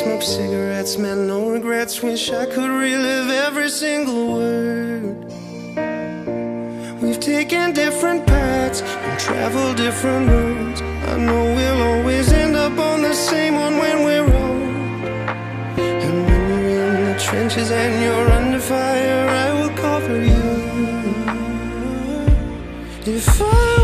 smoke cigarettes, man, no regrets. Wish I could relive every single word. We've taken different paths and traveled different roads. I know we'll always end up on the same one when we're old. And when you're in the trenches and you're under fire, I will cover you. If I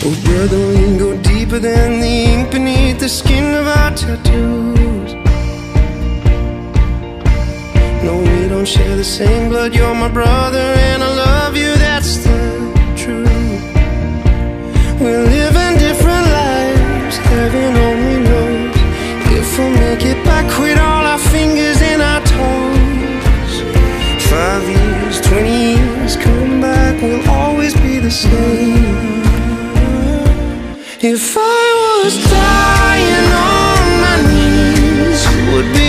Oh, brother, we go deeper than the ink beneath the skin of our tattoos. No, we don't share the same blood. You're my brother, years, come back, we'll always be the same. If I was dying on my knees, you would be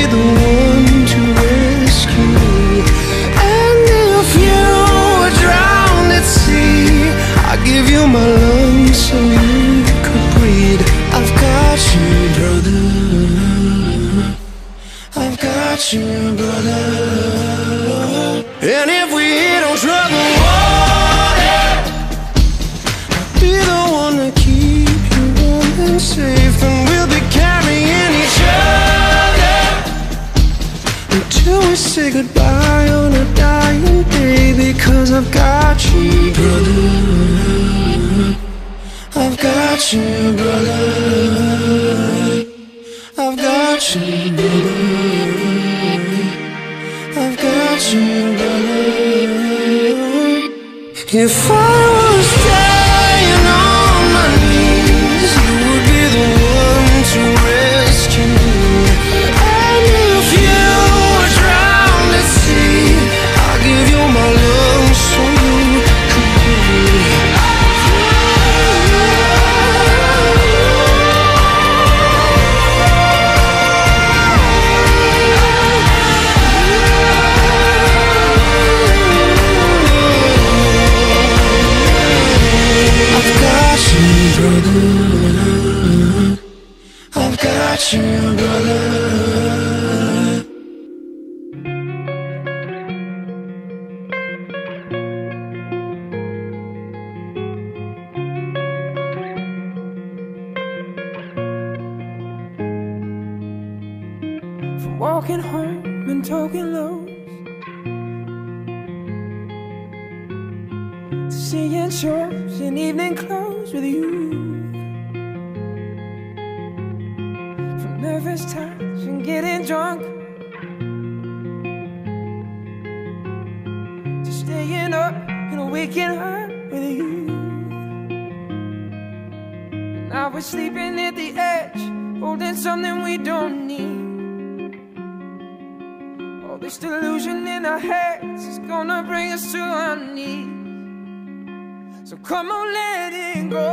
until we say goodbye on a dying day. Because I've got you, brother. I've got you, brother. I've got you, brother. I've got you, brother. If I was Got you, brother. Walking home and talking lows to seeing shows in evening clothes with you. Nervous touch and getting drunk to staying up and waking up with you. Now we're sleeping at the edge, holding something we don't need. All this delusion in our heads is gonna bring us to our knees. So come on, let it go.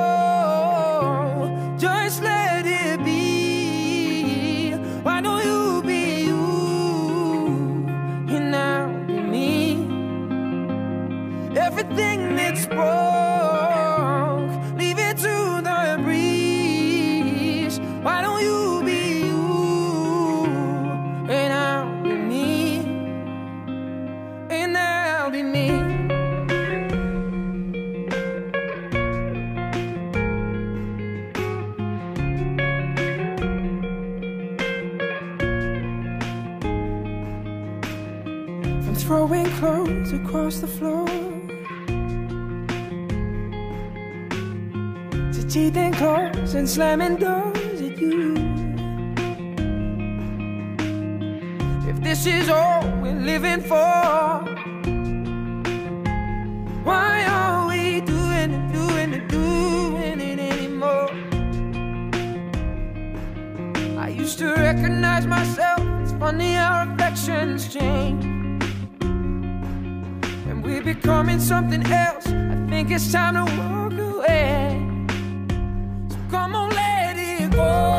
across the floor. To teeth and claws and slamming doors at you. If this is all we're living for Why are we doing it, doing it, doing it anymore? I used to recognize myself It's funny how affections change. We're becoming something else. I think it's time to walk away. So come on, let it go.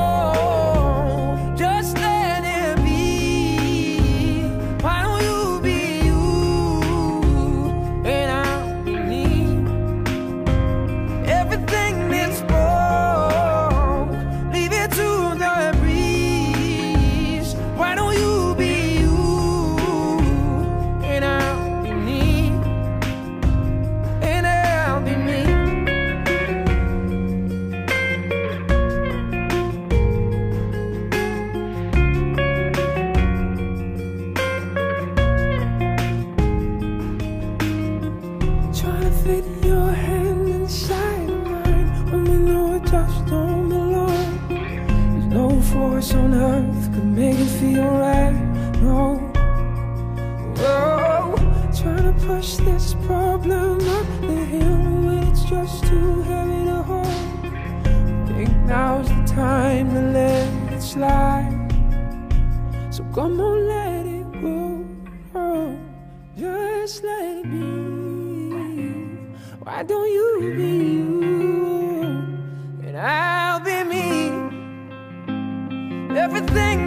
So come on, let it go. Oh, just let it be. Why don't you be you? And I'll be me. Everything